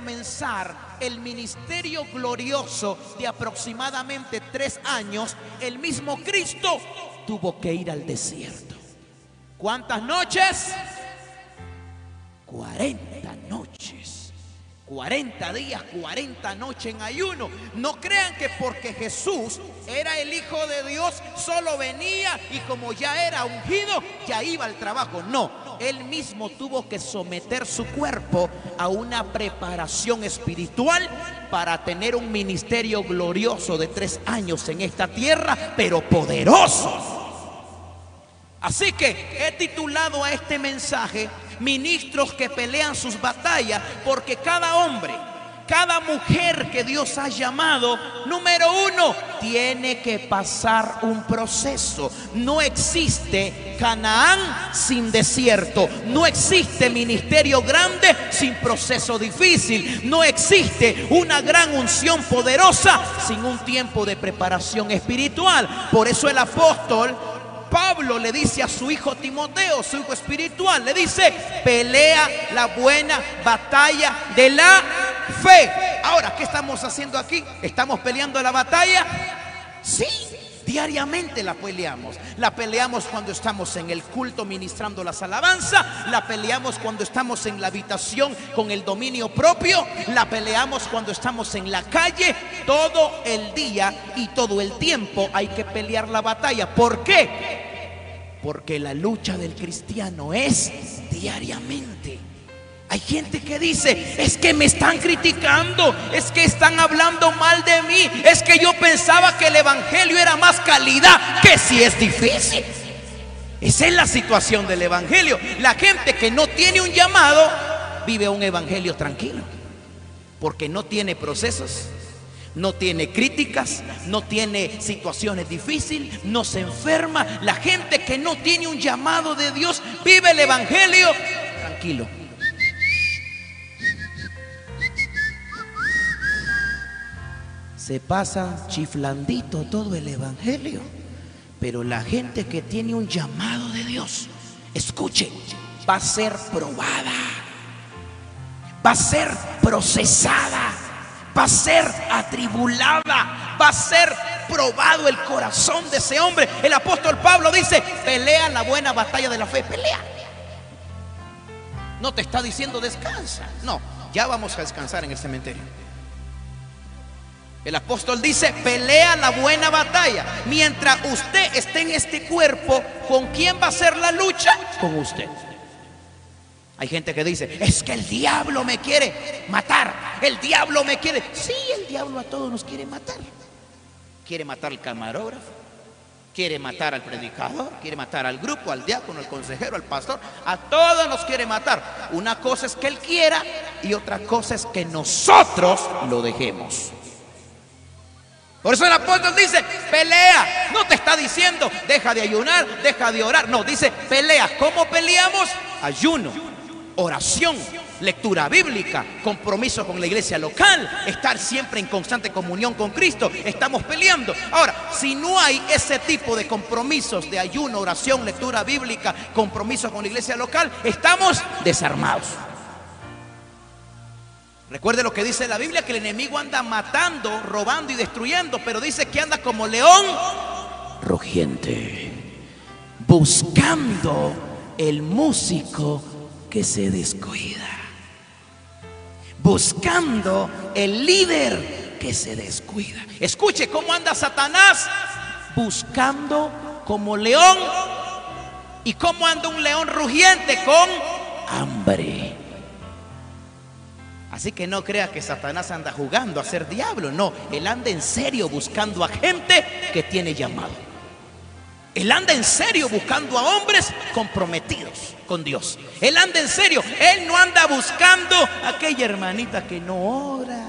comenzar el ministerio glorioso de aproximadamente tres años, el mismo Cristo tuvo que ir al desierto. ¿Cuántas noches? 40 noches. 40 días, 40 noches en ayuno. No crean que porque Jesús era el Hijo de Dios, solo venía y como ya era ungido, ya iba al trabajo. No, él mismo tuvo que someter su cuerpo a una preparación espiritual para tener un ministerio glorioso de tres años en esta tierra, pero poderoso. Así que he titulado a este mensaje ministros que pelean sus batallas, porque cada hombre, cada mujer que Dios ha llamado, número uno, tiene que pasar un proceso. No existe Canaán sin desierto. No existe ministerio grande sin proceso difícil. No existe una gran unción poderosa sin un tiempo de preparación espiritual. Por eso el apóstol Pablo le dice a su hijo Timoteo, su hijo espiritual, le dice, pelea la buena batalla de la fe. Ahora, ¿qué estamos haciendo aquí? ¿Estamos peleando la batalla? Sí, diariamente la peleamos. La peleamos cuando estamos en el culto ministrando las alabanzas, la peleamos cuando estamos en la habitación con el dominio propio, la peleamos cuando estamos en la calle, todo el día y todo el tiempo hay que pelear la batalla. ¿Por qué? Porque la lucha del cristiano es diariamente. Hay gente que dice, es que me están criticando, es que están hablando mal de mí, es que yo pensaba que el Evangelio era más calidad, que si es difícil. Esa es la situación del Evangelio. La gente que no tiene un llamado vive un Evangelio tranquilo, porque no tiene procesos, no tiene críticas, no tiene situaciones difíciles, no se enferma. La gente que no tiene un llamado de Dios vive el Evangelio tranquilo. Se pasa chiflandito todo el Evangelio. Pero la gente que tiene un llamado de Dios, escuche, va a ser probada, va a ser procesada va a ser atribulada, va a ser probado el corazón de ese hombre. El apóstol Pablo dice, pelea la buena batalla de la fe, pelea. No te está diciendo descansa, no, ya vamos a descansar en el cementerio. El apóstol dice, pelea la buena batalla. Mientras usted esté en este cuerpo, ¿con quién va a ser la lucha? Con usted. Hay gente que dice, es que el diablo me quiere matar, el diablo me quiere. Sí, el diablo a todos nos quiere matar. Quiere matar al camarógrafo, quiere matar al predicador, quiere matar al grupo, al diácono, al consejero, al pastor. A todos nos quiere matar. Una cosa es que él quiera y otra cosa es que nosotros lo dejemos. Por eso el apóstol dice, pelea. No te está diciendo, deja de ayunar, deja de orar. No, dice, pelea. ¿Cómo peleamos? Ayuno oración, lectura bíblica, compromiso con la iglesia local, estar siempre en constante comunión con Cristo. Estamos peleando. Ahora, si no hay ese tipo de compromisos de ayuno, oración, lectura bíblica, compromiso con la iglesia local, estamos desarmados. Recuerde lo que dice la Biblia, que el enemigo anda matando, robando y destruyendo, pero dice que anda como león rugiente, buscando el músico que se descuida. Buscando el líder que se descuida. Escuche cómo anda Satanás buscando como león. ¿Y cómo anda un león rugiente? Con hambre. Así que no crea que Satanás anda jugando a ser diablo. No, él anda en serio buscando a gente que tiene llamado. Él anda en serio buscando a hombres comprometidos con Dios. Él anda en serio. Él no anda buscando a aquella hermanita que no ora,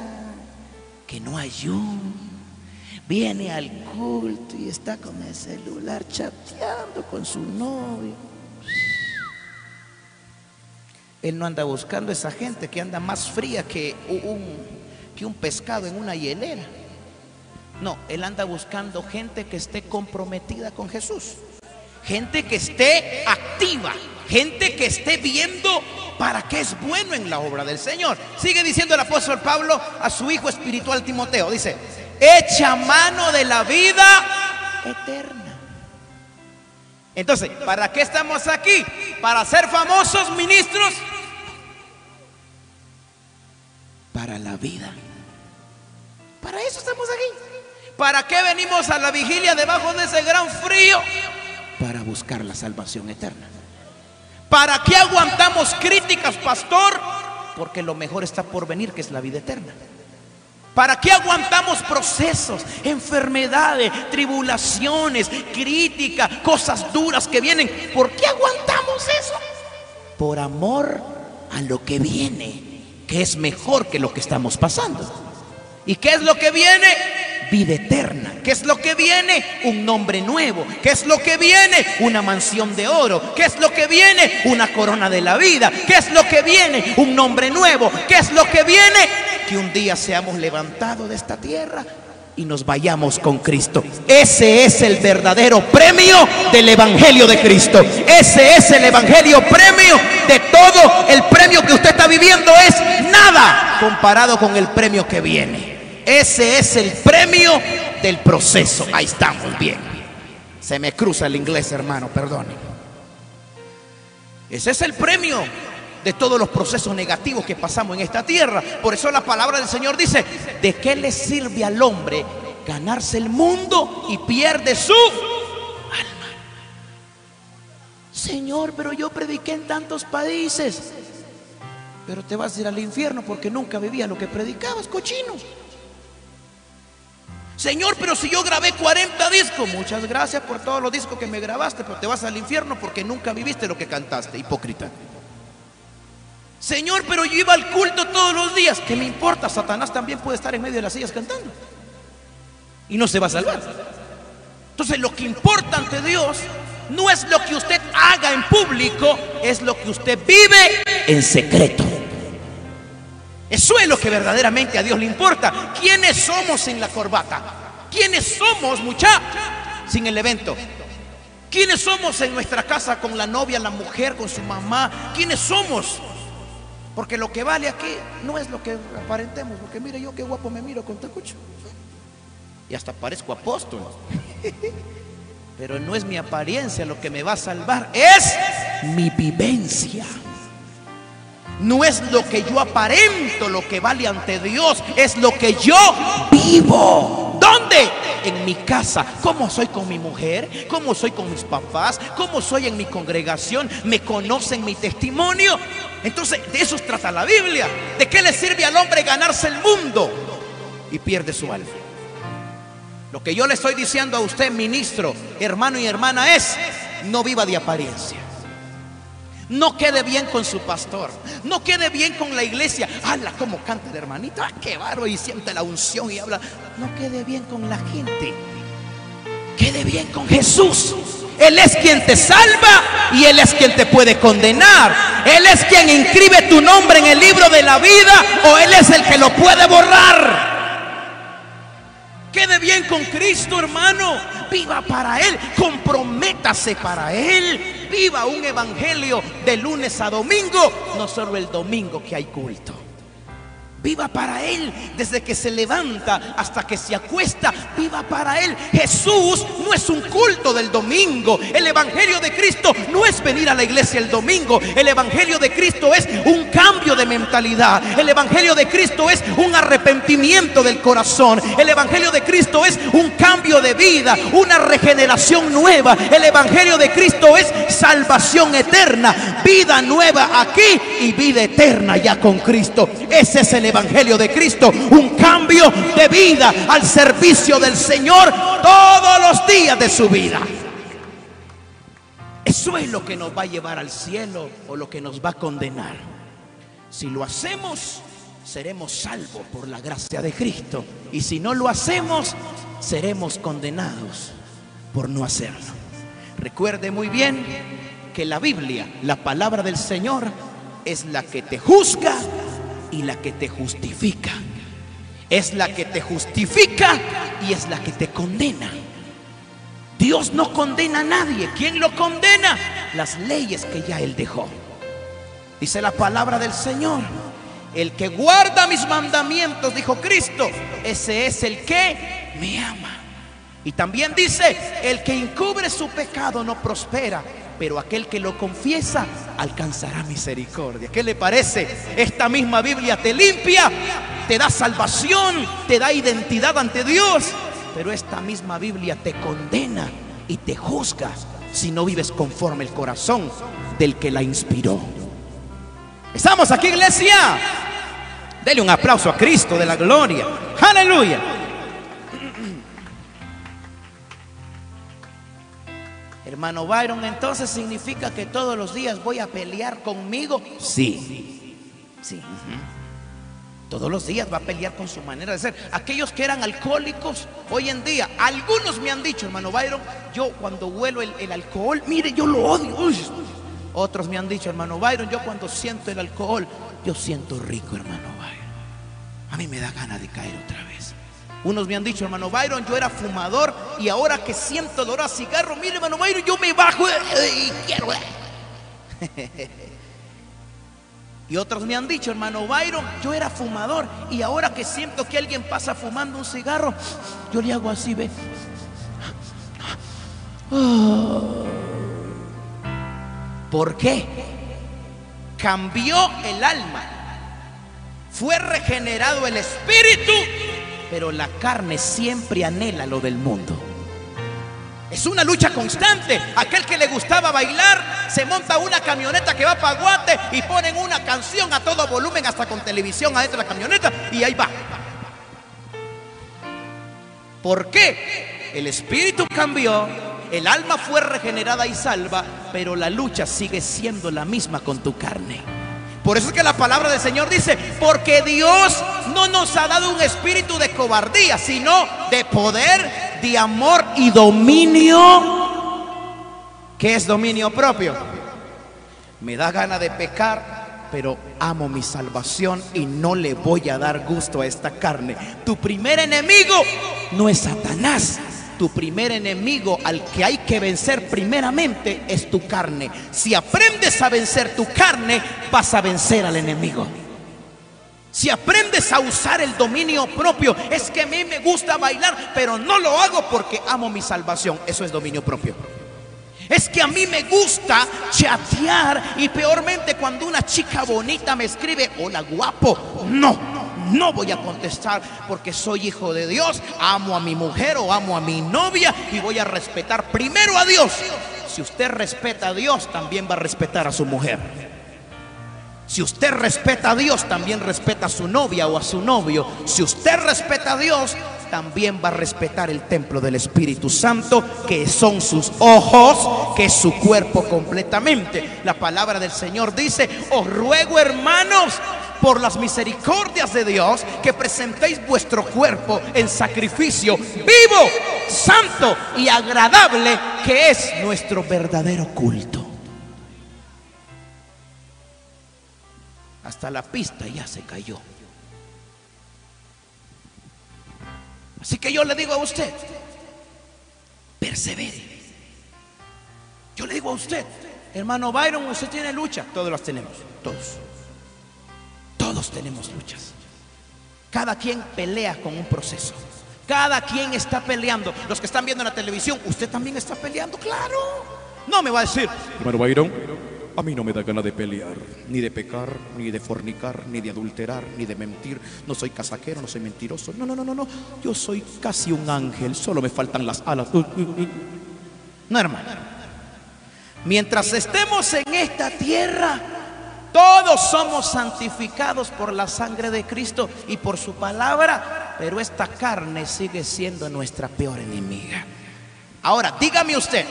que no ayuna. Viene al culto y está con el celular chateando con su novio. Él no anda buscando esa gente que anda más fría que un, que un pescado en una hielera. No, Él anda buscando gente que esté comprometida con Jesús. Gente que esté activa, Gente que esté viendo para qué es bueno en la obra del Señor. Sigue diciendo el apóstol Pablo a su hijo espiritual Timoteo. Dice, echa mano de la vida eterna. Entonces, ¿para qué estamos aquí? ¿Para ser famosos ministros? Para la vida. Para eso estamos aquí. ¿Para qué venimos a la vigilia debajo de ese gran frío? Para buscar la salvación eterna. ¿Para qué aguantamos críticas, pastor? Porque lo mejor está por venir, que es la vida eterna. ¿Para qué aguantamos procesos, enfermedades, tribulaciones, críticas, cosas duras que vienen? ¿Por qué aguantamos eso? Por amor a lo que viene, es mejor que lo que estamos pasando. ¿Y qué es lo que viene? Vida eterna. ¿Qué es lo que viene? Un nombre nuevo. ¿Qué es lo que viene? Una mansión de oro. ¿Qué es lo que viene? Una corona de la vida. ¿Qué es lo que viene? Un nombre nuevo. ¿Qué es lo que viene? Que un día seamos levantados de esta tierra y nos vayamos con Cristo. Ese es el verdadero premio del Evangelio de Cristo. Ese es el Evangelio premio de todo. El premio que usted está viviendo es nada comparado con el premio que viene. Ese es el premio del proceso. Ahí estamos bien. Se me cruza el inglés, hermano, perdone. Ese es el premio de todos los procesos negativos que pasamos en esta tierra. Por eso la palabra del Señor dice, ¿de qué le sirve al hombre ganarse el mundo y pierde su alma? Señor, pero yo prediqué en tantos países. Pero te vas a ir al infierno porque nunca vivía lo que predicabas, cochino. Señor, pero si yo grabé 40 discos, muchas gracias por todos los discos que me grabaste, pero te vas al infierno porque nunca viviste lo que cantaste, hipócrita. Señor, pero yo iba al culto todos los días. ¿Qué me importa? Satanás también puede estar en medio de las sillas cantando. Y no se va a salvar. Entonces lo que importa ante Dios no es lo que usted haga en público, es lo que usted vive en secreto. Eso es lo que verdaderamente a Dios le importa. ¿Quiénes somos sin la corbata? ¿Quiénes somos, muchachos, sin el evento? ¿Quiénes somos en nuestra casa con la novia, la mujer, con su mamá? ¿Quiénes somos? Porque lo que vale aquí no es lo que aparentemos. Porque mire yo qué guapo me miro con tacucho. Y hasta parezco apóstol. Pero no es mi apariencia lo que me va a salvar, es mi vivencia. No es lo que yo aparento lo que vale ante Dios, es lo que yo vivo. ¿Dónde? En mi casa. ¿Cómo soy con mi mujer? ¿Cómo soy con mis papás? ¿Cómo soy en mi congregación? ¿Me conocen mi testimonio? Entonces, de eso trata la Biblia. ¿De qué le sirve al hombre ganarse el mundo y pierde su alma? Lo que yo le estoy diciendo a usted, ministro, hermano y hermana, es no viva de apariencia. No quede bien con su pastor. No quede bien con la iglesia. Habla como canta el hermanito. Ah, qué barro y siente la unción y habla. No quede bien con la gente. Quede bien con Jesús. Él es quien te salva y Él es quien te puede condenar. Él es quien inscribe tu nombre en el libro de la vida o Él es el que lo puede borrar. Quede bien con Cristo, hermano. Viva para Él. Comprométase para Él. Viva un evangelio de lunes a domingo, no solo el domingo que hay culto. Viva para Él desde que se levanta hasta que se acuesta. Viva para Él. Jesús no es un culto del domingo. El Evangelio de Cristo no es venir a la iglesia el domingo. El Evangelio de Cristo es un cambio de mentalidad. El Evangelio de Cristo es un arrepentimiento del corazón. El Evangelio de Cristo es un cambio de vida, una regeneración nueva. El Evangelio de Cristo es salvación eterna, vida nueva aquí y vida eterna ya con Cristo. Ese es el Evangelio de Cristo, un cambio de vida al servicio del Señor todos los días de su vida. Eso es lo que nos va a llevar al cielo o lo que nos va a condenar. Si lo hacemos, seremos salvos por la gracia de Cristo. Y si no lo hacemos, seremos condenados por no hacerlo. Recuerde muy bien que la Biblia, la palabra del Señor, es la que te juzga y la que te justifica. Es la que te justifica y es la que te condena. Dios no condena a nadie. ¿Quién lo condena? Las leyes que ya Él dejó. Dice la palabra del Señor. El que guarda mis mandamientos, dijo Cristo, ese es el que me ama. Y también dice, el que encubre su pecado no prospera, pero aquel que lo confiesa alcanzará misericordia. ¿Qué le parece? Esta misma Biblia te limpia, te da salvación, te da identidad ante Dios, pero esta misma Biblia te condena y te juzga si no vives conforme el corazón del que la inspiró. ¿Estamos aquí, iglesia? Dele un aplauso a Cristo de la gloria. Aleluya. Hermano Byron, entonces significa que todos los días voy a pelear conmigo. Sí, sí. Todos los días va a pelear con su manera de ser. Aquellos que eran alcohólicos, hoy en día, algunos me han dicho, hermano Byron, yo cuando huelo el, alcohol, mire, yo lo odio. Otros me han dicho, hermano Byron, yo cuando siento el alcohol, yo siento rico, hermano Byron. A mí me da ganas de caer otra vez. Unos me han dicho, hermano Byron, yo era fumador y ahora que siento dolor a cigarro, mire, hermano Byron, yo me bajo y quiero. Y otros me han dicho, hermano Byron, yo era fumador y ahora que siento que alguien pasa fumando un cigarro, yo le hago así, ve. ¿Por qué? Cambió el alma, fue regenerado el espíritu pero la carne siempre anhela lo del mundo. Es una lucha constante. Aquel que le gustaba bailar se monta una camioneta que va para Guate y ponen una canción a todo volumen, hasta con televisión adentro de la camioneta, y ahí va. ¿Por qué? El espíritu cambió, el alma fue regenerada y salva, pero la lucha sigue siendo la misma con tu carne. Por eso es que la palabra del Señor dice, porque Dios no nos ha dado un espíritu de cobardía, sino de poder, de amor y dominio. ¿Qué es dominio propio? Me da gana de pecar, pero amo mi salvación y no le voy a dar gusto a esta carne. Tu primer enemigo no es Satanás, tu primer enemigo al que hay que vencer primeramente es tu carne. Si aprendes a vencer tu carne, vas a vencer al enemigo. Si aprendes a usar el dominio propio, es que a mí me gusta bailar, pero no lo hago porque amo mi salvación. Eso es dominio propio. Es que a mí me gusta chatear y peormente cuando una chica bonita me escribe, hola guapo. No, no voy a contestar porque soy hijo de Dios, amo a mi mujer o amo a mi novia y voy a respetar primero a Dios. Si usted respeta a Dios, también va a respetar a su mujer. Si usted respeta a Dios, también respeta a su novia o a su novio. Si usted respeta a Dios, también va a respetar el templo del Espíritu Santo, que son sus ojos, que es su cuerpo completamente. La palabra del Señor dice, os ruego hermanos, por las misericordias de Dios, que presentéis vuestro cuerpo en sacrificio vivo, santo y agradable, que es nuestro verdadero culto. Hasta la pista ya se cayó. Así que yo le digo a usted, persevere. Yo le digo a usted, hermano Byron, usted tiene lucha. Todos las tenemos, todos. Todos tenemos luchas. Cada quien pelea con un proceso. Cada quien está peleando. Los que están viendo en la televisión, usted también está peleando, claro. No me va a decir, hermano Byron, a mí no me da gana de pelear, ni de pecar, ni de fornicar, ni de adulterar, ni de mentir. No soy casaquero, no soy mentiroso. No, no, no, no, no. Yo soy casi un ángel, solo me faltan las alas. Uh, uh, uh. No, hermano. Mientras estemos en esta tierra, todos somos santificados por la sangre de Cristo y por su palabra, pero esta carne sigue siendo nuestra peor enemiga. Ahora, dígame usted,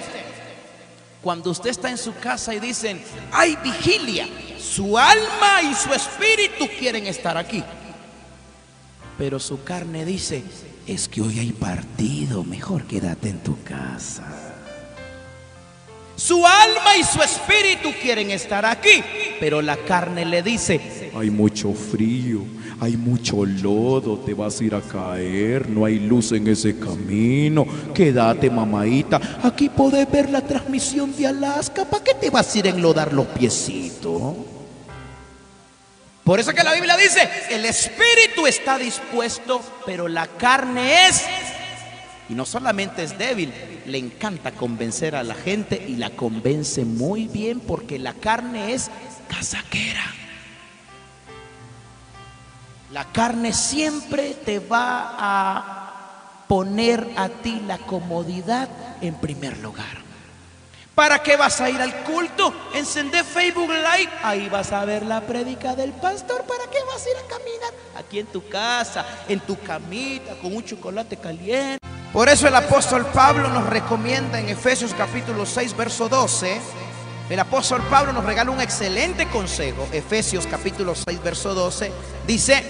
cuando usted está en su casa y dicen, hay vigilia, su alma y su espíritu quieren estar aquí, pero su carne dice, es que hoy hay partido, mejor quédate en tu casa. Su alma y su espíritu quieren estar aquí, pero la carne le dice, Hay mucho frío, hay mucho lodo, te vas a ir a caer, no hay luz en ese camino. Quédate, mamaita. Aquí podés ver la transmisión de Alaska. ¿Para qué te vas a ir a enlodar los piecitos? Por eso que la Biblia dice, el espíritu está dispuesto, pero la carne es... Y no solamente es débil, le encanta convencer a la gente y la convence muy bien porque la carne es casaquera. La carne siempre te va a poner a ti la comodidad en primer lugar. ¿Para qué vas a ir al culto? Encender Facebook Live. Ahí vas a ver la prédica del pastor. ¿Para qué vas a ir a caminar? Aquí en tu casa, en tu camita, con un chocolate caliente. Por eso el apóstol Pablo nos recomienda en Efesios capítulo 6, verso 12. El apóstol Pablo nos regala un excelente consejo. Efesios capítulo 6, verso 12. Dice,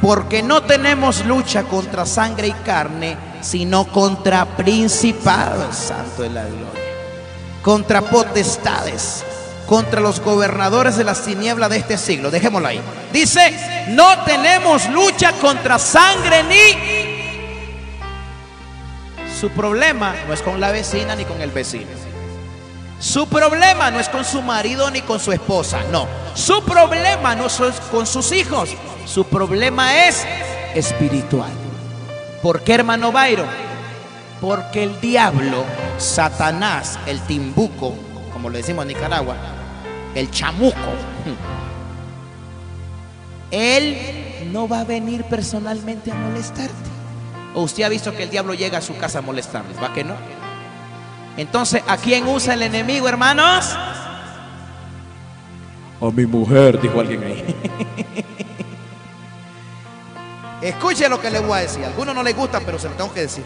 porque no tenemos lucha contra sangre y carne, sino contra principados. Santo de la gloria contra potestades, contra los gobernadores de las tinieblas de este siglo. Dejémoslo ahí. Dice, no tenemos lucha contra sangre ni... Su problema no es con la vecina ni con el vecino. Su problema no es con su marido ni con su esposa, no. Su problema no es con sus hijos. Su problema es espiritual. ¿Por qué, hermano Byron? Porque el diablo, Satanás, el timbuco, como le decimos en Nicaragua, el chamuco, él no va a venir personalmente a molestarte. ¿O usted ha visto que el diablo llega a su casa a molestarles? ¿Va que no? Entonces, ¿a quién usa el enemigo, hermanos? A mi mujer, dijo alguien ahí. Escuche lo que le voy a decir. A algunos no les gusta, pero se lo tengo que decir.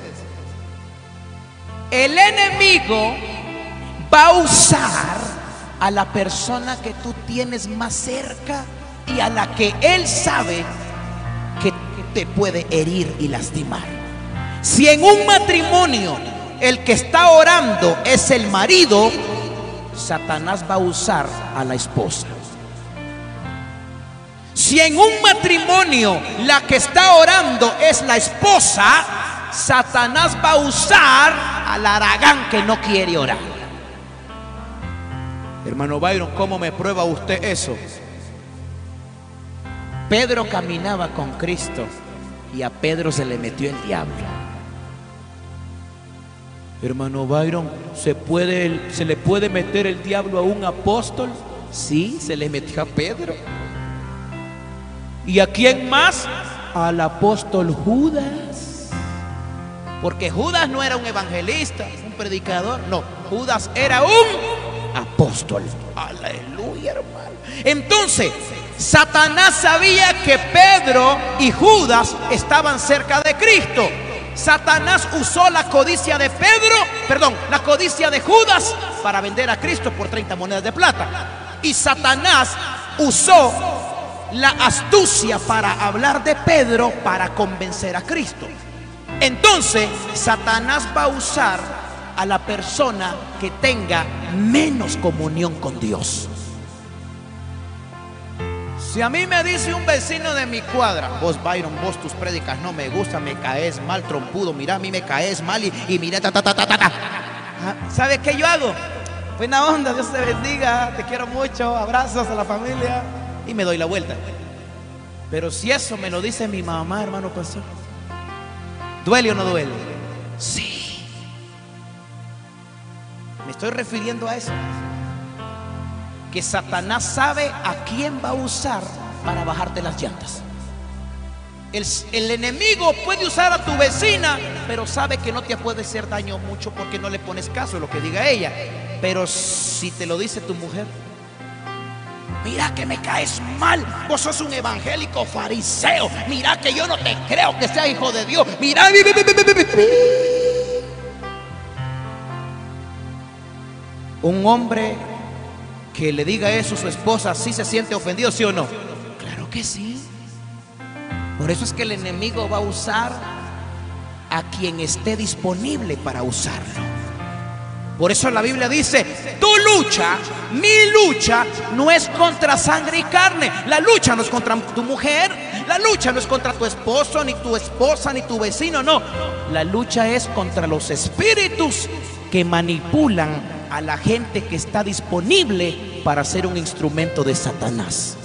El enemigo va a usar a la persona que tú tienes más cerca y a la que él sabe que te puede herir y lastimar. Si en un matrimonio el que está orando es el marido, Satanás va a usar a la esposa. Si en un matrimonio la que está orando es la esposa, Satanás va a usar al aragán que no quiere orar. Hermano Byron, ¿cómo me prueba usted eso? Pedro caminaba con Cristo y a Pedro se le metió el diablo. Hermano Byron, ¿se, puede, ¿se le puede meter el diablo a un apóstol? Sí, se le metió a Pedro. ¿Y a quién más? Al apóstol Judas. Porque Judas no era un evangelista, un predicador. No, Judas era un apóstol. Aleluya, hermano. Entonces, Satanás sabía que Pedro y Judas estaban cerca de Cristo. Satanás usó la codicia de Pedro, perdón, la codicia de Judas para vender a Cristo por 30 monedas de plata. Y Satanás usó la astucia para hablar de Pedro para convencer a Cristo. Entonces, Satanás va a usar a la persona que tenga menos comunión con Dios. Si a mí me dice un vecino de mi cuadra, vos Byron, vos tus prédicas no me gustan, me caes mal, trompudo, mira, a mí me caes mal y, y mira, ta, ta, ta, ta, ta, ta. Ah, ¿Sabe qué yo hago? Buena onda, Dios te bendiga, te quiero mucho, abrazos a la familia y me doy la vuelta. Pero si eso me lo dice mi mamá, hermano pastor, ¿duele o no duele? Sí. Me estoy refiriendo a eso. Que Satanás sabe a quién va a usar para bajarte las llantas. El, enemigo puede usar a tu vecina, pero sabe que no te puede hacer daño mucho porque no le pones caso a lo que diga ella. Pero si te lo dice tu mujer, mira que me caes mal, vos sos un evangélico fariseo, mira que yo no te creo que sea hijo de Dios, mira. Un hombre que le diga eso a su esposa, ¿sí se siente ofendido, sí o no? Claro que sí. Por eso es que el enemigo va a usar a quien esté disponible para usarlo. Por eso la Biblia dice, tu lucha, mi lucha, no es contra sangre y carne. La lucha no es contra tu mujer, la lucha no es contra tu esposo, ni tu esposa, ni tu vecino, no. La lucha es contra los espíritus que manipulan a la gente que está disponible para ser un instrumento de Satanás.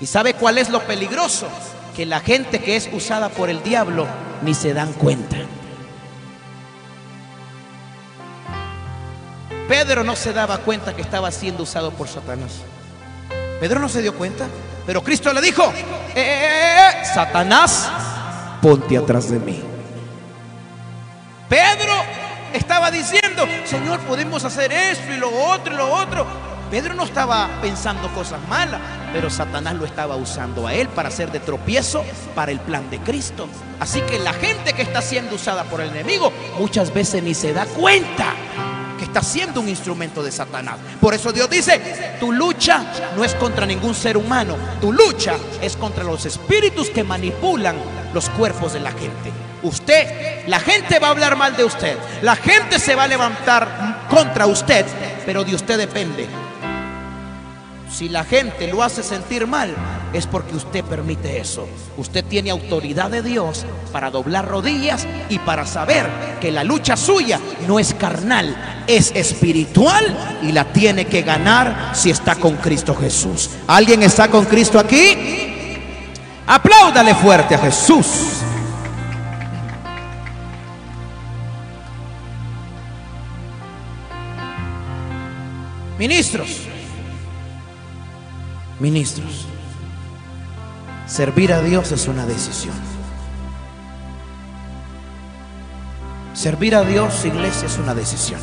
¿Y sabe cuál es lo peligroso? Que la gente que es usada por el diablo ni se dan cuenta. Pedro no se daba cuenta que estaba siendo usado por Satanás. Pedro no se dio cuenta, pero Cristo le dijo, "Eh, eh, eh, eh, Satanás, ponte atrás de mí. Pedro estaba diciendo, Señor, podemos hacer esto y lo otro y lo otro. Pedro no estaba pensando cosas malas, pero Satanás lo estaba usando a él para hacer de tropiezo para el plan de Cristo. Así que la gente que está siendo usada por el enemigo muchas veces ni se da cuenta que está siendo un instrumento de Satanás. Por eso Dios dice, tu lucha no es contra ningún ser humano, tu lucha es contra los espíritus que manipulan los cuerpos de la gente. Usted, la gente va a hablar mal de usted, la gente se va a levantar contra usted, pero de usted depende. Si la gente lo hace sentir mal, es porque usted permite eso. Usted tiene autoridad de Dios para doblar rodillas y para saber que la lucha suya no es carnal, es espiritual y la tiene que ganar si está con Cristo Jesús. ¿Alguien está con Cristo aquí? Apláudale fuerte a Jesús. Ministros, ministros, servir a Dios es una decisión. Servir a Dios, iglesia, es una decisión.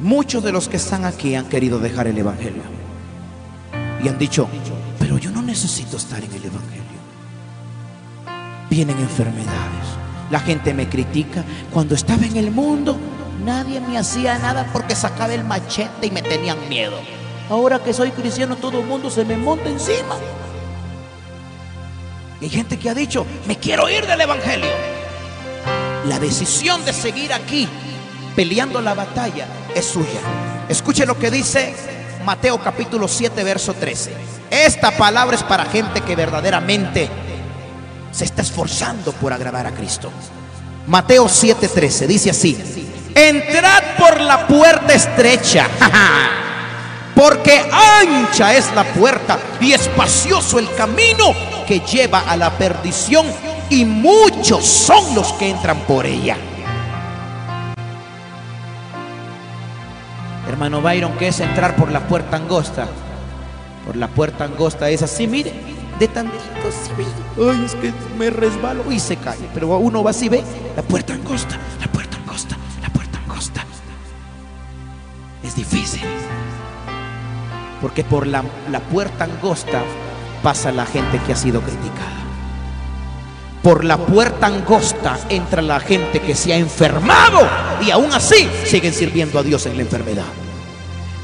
Muchos de los que están aquí han querido dejar el Evangelio y han dicho, pero yo no necesito estar en el Evangelio. Vienen enfermedades, la gente me critica. Cuando estaba en el mundo, nadie me hacía nada porque sacaba el machete y me tenían miedo. Ahora que soy cristiano, todo el mundo se me monta encima. Y hay gente que ha dicho, me quiero ir del Evangelio. La decisión de seguir aquí peleando la batalla es suya. Escuche lo que dice Mateo capítulo 7, verso 13. Esta palabra es para gente que verdaderamente se está esforzando por agradar a Cristo. Mateo 7:13 dice así, entrad por la puerta estrecha, porque ancha es la puerta y espacioso el camino que lleva a la perdición y muchos son los que entran por ella. Hermano Byron, ¿qué es entrar por la puerta angosta? Por la puerta angosta es así, mire, de tantito así, ve. Ay, es que me resbalo y se cae. Pero uno va así, ve, la puerta angosta, la puerta angosta, la puerta angosta. Es difícil. Porque por la, la puerta angosta pasa la gente que ha sido criticada. Por la puerta angosta entra la gente que se ha enfermado y aún así siguen sirviendo a Dios en la enfermedad.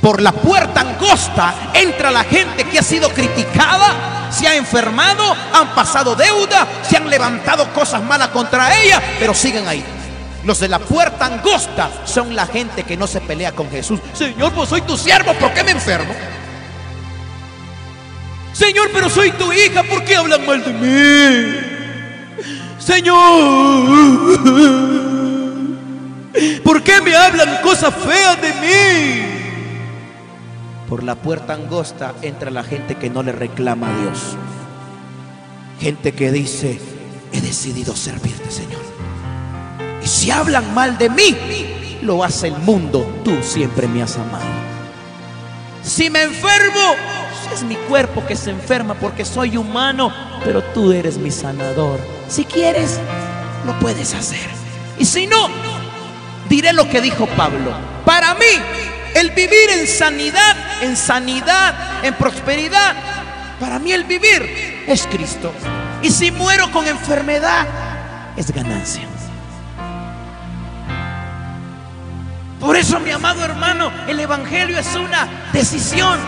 Por la puerta angosta entra la gente que ha sido criticada, se ha enfermado, han pasado deuda, se han levantado cosas malas contra ella, pero siguen ahí. Los de la puerta angosta son la gente que no se pelea con Jesús. Señor, pues soy tu siervo, ¿por qué me enfermo? Señor, pero soy tu hija, ¿por qué hablan mal de mí? Señor, ¿por qué me hablan cosas feas de mí? Por la puerta angosta entra la gente que no le reclama a Dios. Gente que dice, he decidido servirte, Señor. Y si hablan mal de mí, lo hace el mundo. Tú siempre me has amado. Si me enfermo, es mi cuerpo que se enferma porque soy humano, pero tú eres mi sanador. Si quieres, lo puedes hacer. Y si no, diré lo que dijo Pablo. Para mí, el vivir en sanidad, en sanidad, en prosperidad, para mí el vivir es Cristo. Y si muero con enfermedad, es ganancia. Por eso, mi amado hermano, el Evangelio es una decisión.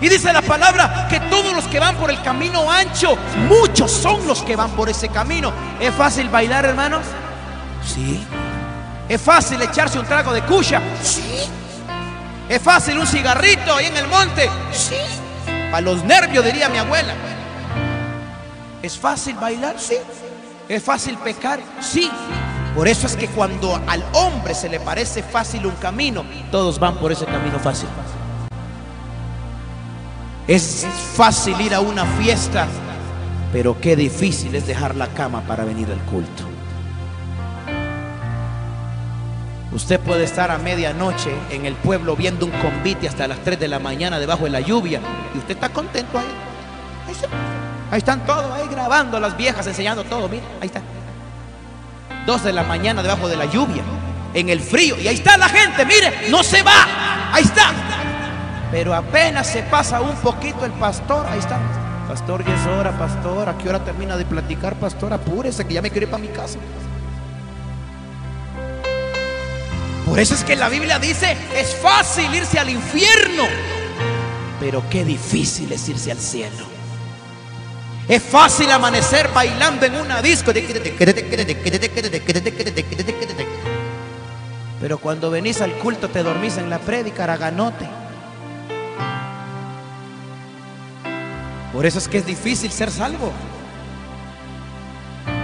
Y dice la palabra que todos los que van por el camino ancho, muchos son los que van por ese camino. ¿Es fácil bailar, hermanos? Sí. ¿Es fácil echarse un trago de cucha? Sí. ¿Es fácil un cigarrito ahí en el monte? Sí. Para los nervios, diría mi abuela. ¿Es fácil bailar? Sí. ¿Es fácil pecar? Sí. Por eso es que cuando al hombre se le parece fácil un camino, todos van por ese camino fácil. Es fácil ir a una fiesta, pero qué difícil es dejar la cama para venir al culto. Usted puede estar a medianoche en el pueblo viendo un convite hasta las 3 de la mañana debajo de la lluvia y usted está contento ahí. Ahí, están todos ahí grabando las viejas, enseñando todo. Mira, ahí está. 2 de la mañana debajo de la lluvia, en el frío. Y ahí está la gente, mire, no se va. Ahí está. Pero apenas se pasa un poquito el pastor, ahí está. Pastor, ya es hora, pastor. ¿A qué hora termina de platicar, pastor? Apúrese, que ya me quiero ir para mi casa. Por eso es que la Biblia dice, es fácil irse al infierno, pero qué difícil es irse al cielo. Es fácil amanecer bailando en una disco. Pero cuando venís al culto te dormís en la prédica, araganote. Por eso es que es difícil ser salvo.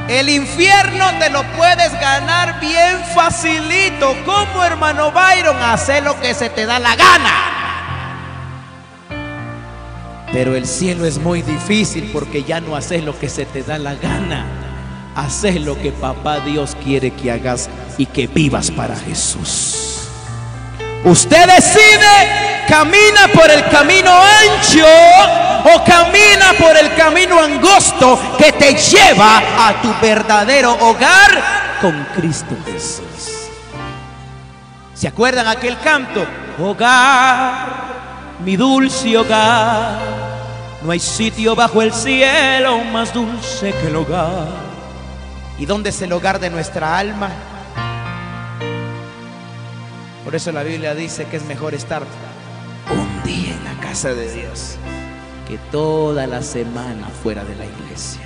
El infierno te lo puedes ganar bien facilito. Como hermano Byron, hace lo que se te da la gana. Pero el cielo es muy difícil porque ya no haces lo que se te da la gana. Haces lo que papá Dios quiere que hagas y que vivas para Jesús. Usted decide, camina por el camino ancho o camina por el camino angosto que te lleva a tu verdadero hogar con Cristo Jesús. ¿Se acuerdan aquel canto? Hogar, mi dulce hogar, no hay sitio bajo el cielo más dulce que el hogar. ¿Y dónde es el hogar de nuestra alma? Por eso la Biblia dice que es mejor estar un día en la casa de Dios que toda la semana fuera de la iglesia.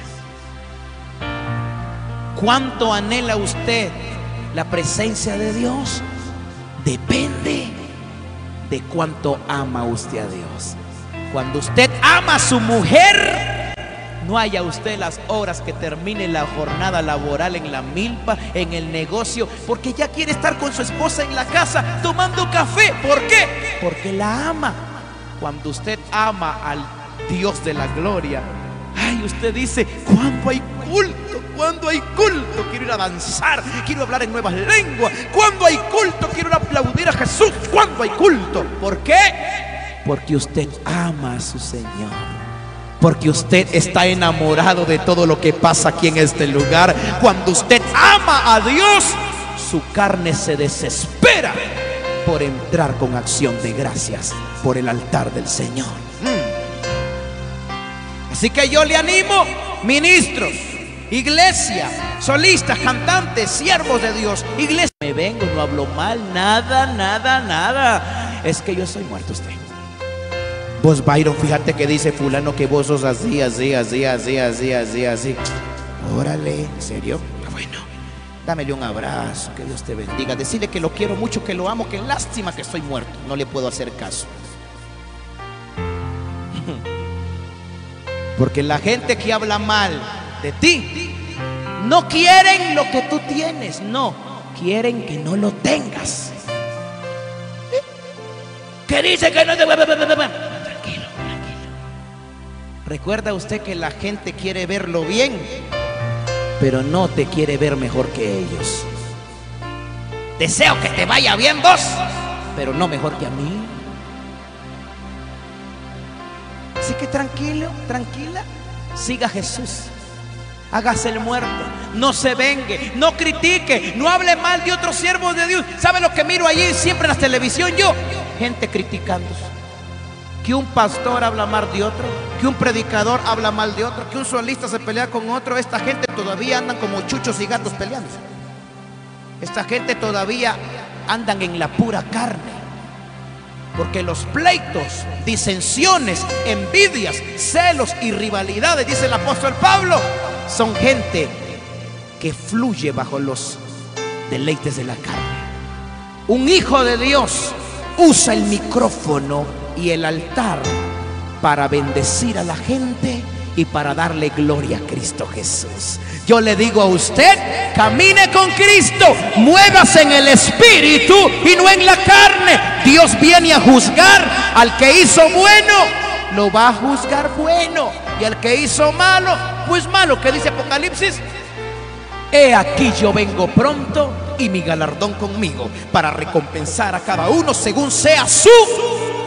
¿Cuánto anhela usted la presencia de Dios? Depende de cuánto ama usted a Dios. Cuando usted ama a su mujer, no haya usted las horas que termine la jornada laboral en la milpa, en el negocio, porque ya quiere estar con su esposa en la casa tomando café. ¿Por qué? Porque la ama. Cuando usted ama al Dios de la gloria. Ay, usted dice, ¿cuándo hay culto? ¿Cuándo hay culto? Quiero ir a danzar, quiero hablar en nuevas lenguas. ¿Cuándo hay culto? Quiero ir a aplaudir a Jesús. ¿Cuándo hay culto? ¿Por qué? Porque usted ama a su Señor. Porque usted está enamorado de todo lo que pasa aquí en este lugar. Cuando usted ama a Dios, su carne se desespera por entrar con acción de gracias por el altar del Señor. Así que yo le animo, ministros, iglesia, solistas, cantantes, siervos de Dios, iglesia. Me vengo, no hablo mal, nada, nada, nada. Es que yo soy muerto usted. Vos, Byron, fíjate que dice fulano que vos sos así, así, así, así, así, así, así. Órale, ¿en serio? Bueno, dámele un abrazo, que Dios te bendiga. Decirle que lo quiero mucho, que lo amo, que lástima que estoy muerto. No le puedo hacer caso. Porque la gente que habla mal de ti no quieren lo que tú tienes, no, quieren que no lo tengas. Que dice que no te... Tranquilo, tranquilo. Recuerda usted que la gente quiere verlo bien, pero no te quiere ver mejor que ellos. Deseo que te vaya bien vos, pero no mejor que a mí. Así que tranquilo, tranquila, siga a Jesús. Hágase el muerto, no se vengue, no critique, no hable mal de otros siervos de Dios. ¿Sabe lo que miro allí siempre en la televisión yo? Gente criticando. Que un pastor habla mal de otro, que un predicador habla mal de otro, que un solista se pelea con otro. Esta gente todavía andan como chuchos y gatos peleando. Esta gente todavía andan en la pura carne. Porque los pleitos, disensiones, envidias, celos y rivalidades, dice el apóstol Pablo, son gente que fluye bajo los deleites de la carne. Un hijo de Dios usa el micrófono y el altar para bendecir a la gente y para darle gloria a Cristo Jesús. Yo le digo a usted, camine con Cristo, muévase en el Espíritu y no en la carne. Dios viene a juzgar al que hizo bueno, lo va a juzgar bueno. Y al que hizo malo, pues malo. ¿Qué dice Apocalipsis? He aquí yo vengo pronto y mi galardón conmigo para recompensar a cada uno según sea su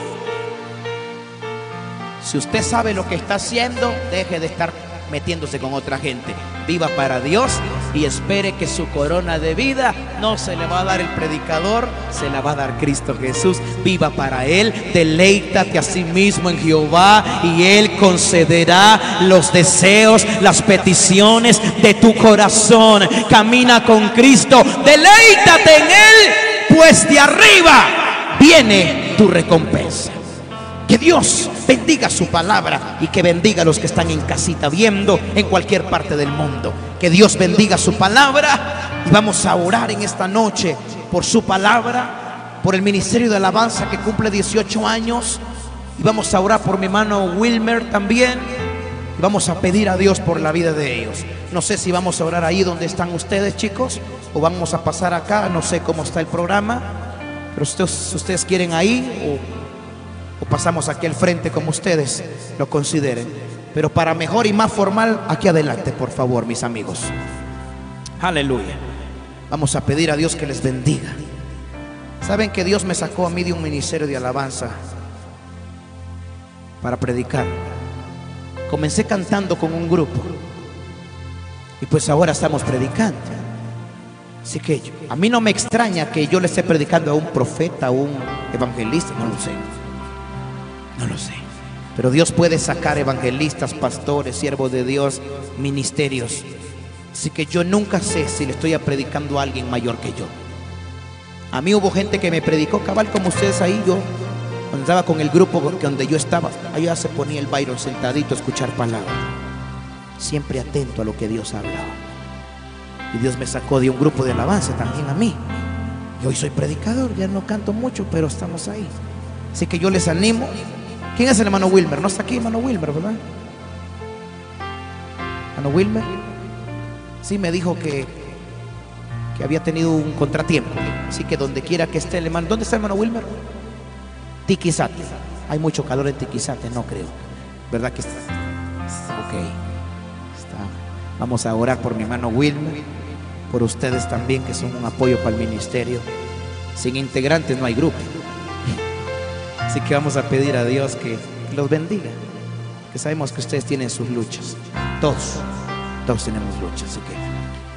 si usted sabe lo que está haciendo, deje de estar metiéndose con otra gente. Viva para Dios y espere que su corona de vida no se le va a dar el predicador, se la va a dar Cristo Jesús. Viva para Él, deleítate a sí mismo en Jehová y Él concederá los deseos, las peticiones de tu corazón. Camina con Cristo, deleítate en Él, pues de arriba viene tu recompensa. Que Dios bendiga su palabra y que bendiga a los que están en casita viendo en cualquier parte del mundo. Que Dios bendiga su palabra y vamos a orar en esta noche por su palabra, por el ministerio de alabanza que cumple 18 años y vamos a orar por mi hermano Wilmer también. Y vamos a pedir a Dios por la vida de ellos. No sé si vamos a orar ahí donde están ustedes, chicos, o vamos a pasar acá. No sé cómo está el programa, pero ustedes, ustedes quieren ahí o o pasamos aquí al frente como ustedes lo consideren. Pero para mejor y más formal, aquí adelante, por favor, mis amigos. Aleluya. Vamos a pedir a Dios que les bendiga. Saben que Dios me sacó a mí de un ministerio de alabanza para predicar. Comencé cantando con un grupo y pues ahora estamos predicando. Así que a mí no me extraña que yo le esté predicando a un profeta, a un evangelista, no lo sé. No lo sé. Pero Dios puede sacar evangelistas, pastores, siervos de Dios, ministerios. Así que yo nunca sé si le estoy predicando a alguien mayor que yo. A mí hubo gente que me predicó cabal como ustedes ahí. Yo andaba con el grupo donde yo estaba. Allá se ponía el Byron sentadito a escuchar palabras. Siempre atento a lo que Dios hablaba. Y Dios me sacó de un grupo de alabanza también a mí. Y hoy soy predicador, ya no canto mucho, pero estamos ahí. Así que yo les animo ¿Quién es el hermano Wilmer? No está aquí, hermano Wilmer, ¿verdad? Hermano Wilmer. Sí, me dijo que, que había tenido un contratiempo. Así que donde quiera que esté el hermano. ¿Dónde está el hermano Wilmer? Tiquizate. Hay mucho calor en Tiquizate, no creo. ¿Verdad que está? Ok. Está. Vamos a orar por mi hermano Wilmer. Por ustedes también, que son un apoyo para el ministerio. Sin integrantes no hay grupo. Así que vamos a pedir a Dios que los bendiga. Que sabemos que ustedes tienen sus luchas. Todos, todos tenemos luchas. Así que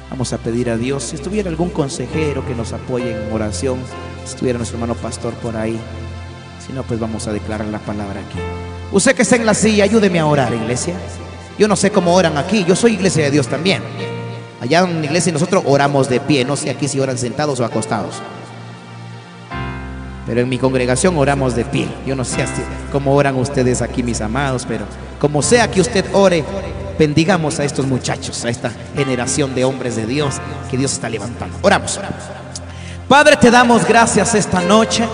vamos a pedir a Dios. Si estuviera algún consejero que nos apoye en oración, si estuviera nuestro hermano pastor por ahí. Si no, pues vamos a declarar la palabra aquí. Usted que está en la silla, ayúdeme a orar, iglesia. Yo no sé cómo oran aquí. Yo soy iglesia de Dios también. Allá en la iglesia nosotros oramos de pie. No sé aquí si oran sentados o acostados. Pero en mi congregación oramos de pie. Yo no sé cómo oran ustedes aquí, mis amados, pero como sea que usted ore, bendigamos a estos muchachos, a esta generación de hombres de Dios que Dios está levantando. Oramos. Padre, te damos gracias esta noche.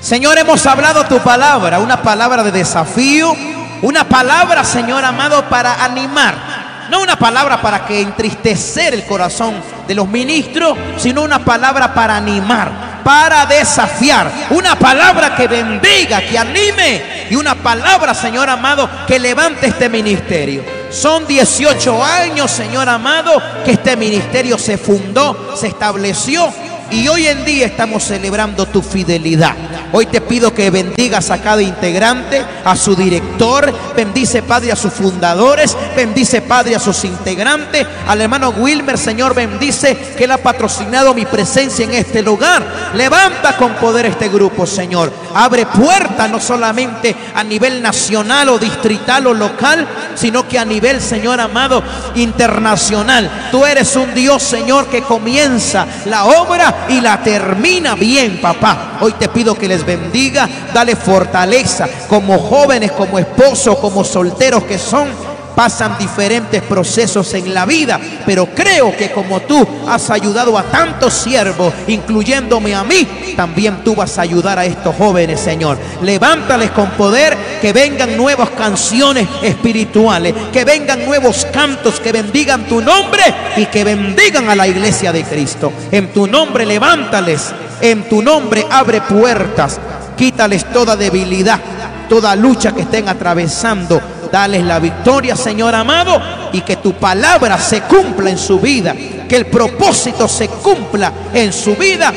Señor, hemos hablado tu palabra, una palabra de desafío, una palabra, Señor amado, para animar. No una palabra para que entristecer el corazón de los ministros, sino una palabra para animar para desafiar. Una palabra que bendiga, que anime. Y una palabra, Señor amado, que levante este ministerio. Son 18 años, Señor amado, que este ministerio se fundó, se estableció y hoy en día estamos celebrando tu fidelidad. Hoy te pido que bendigas a cada integrante, a su director, bendice Padre a sus fundadores, bendice Padre a sus integrantes, al hermano Wilmer, Señor, bendice que él ha patrocinado mi presencia en este lugar. Levanta con poder este grupo, Señor. Abre puertas no solamente a nivel nacional o distrital o local, sino que a nivel, Señor amado, internacional. Tú eres un Dios, Señor, que comienza la obra y la termina bien, papá. Hoy te pido que les bendiga, dale fortaleza como jóvenes, como esposos, como solteros que son pasan diferentes procesos en la vida, pero creo que como tú has ayudado a tantos siervos, incluyéndome a mí, también tú vas a ayudar a estos jóvenes, Señor. Levántales con poder, que vengan nuevas canciones espirituales, que vengan nuevos cantos que bendigan tu nombre y que bendigan a la iglesia de Cristo. En tu nombre levántales, en tu nombre abre puertas, quítales toda debilidad, toda lucha que estén atravesando Dales la victoria, Señor amado, y que tu palabra se cumpla en su vida, que el propósito se cumpla en su vida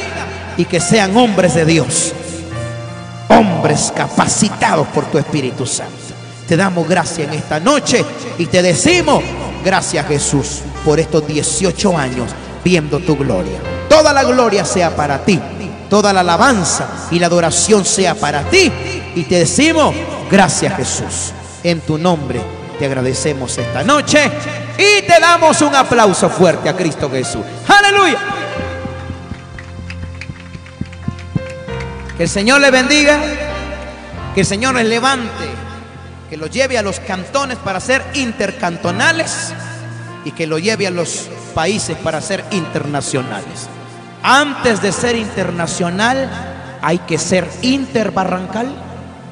y que sean hombres de Dios, hombres capacitados por tu Espíritu Santo. Te damos gracias en esta noche y te decimos, gracias Jesús, por estos 18 años viendo tu gloria. Toda la gloria sea para ti, toda la alabanza y la adoración sea para ti. Y te decimos, gracias Jesús. En tu nombre te agradecemos esta noche y te damos un aplauso fuerte a Cristo Jesús. Aleluya. Que el Señor le bendiga, que el Señor les levante, que lo lleve a los cantones para ser intercantonales y que lo lleve a los países para ser internacionales. Antes de ser internacional hay que ser interbarrancal,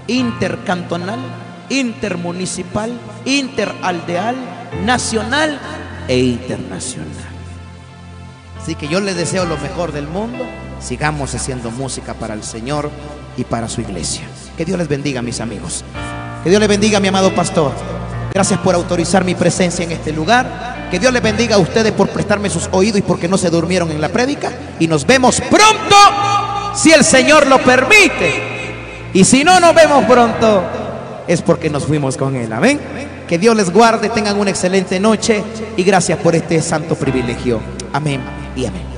intercantonal intermunicipal, interaldeal, nacional e internacional. Así que yo les deseo lo mejor del mundo. Sigamos haciendo música para el Señor y para su iglesia. Que Dios les bendiga, mis amigos. Que Dios les bendiga, mi amado pastor. Gracias por autorizar mi presencia en este lugar. Que Dios les bendiga a ustedes por prestarme sus oídos y porque no se durmieron en la prédica. Y nos vemos pronto, si el Señor lo permite. Y si no, nos vemos pronto es porque nos fuimos con Él. Amén. Que Dios les guarde, tengan una excelente noche y gracias por este santo privilegio. Amén y amén.